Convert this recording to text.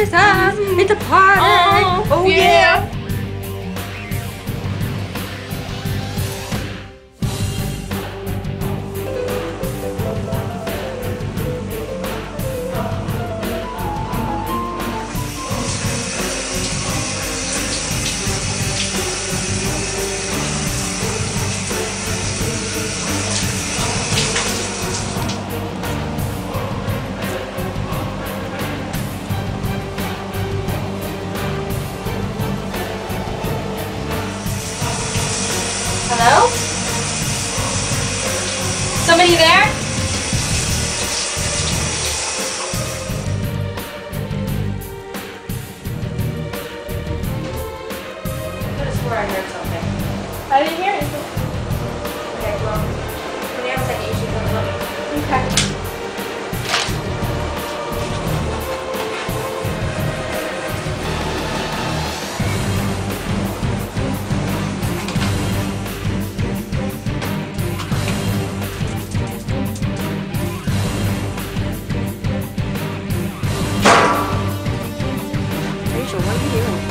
this up. It's a party. Oh, Oh, yeah. yeah. Hello? Somebody there? I could have sworn I heard something. I didn't hear anything. you.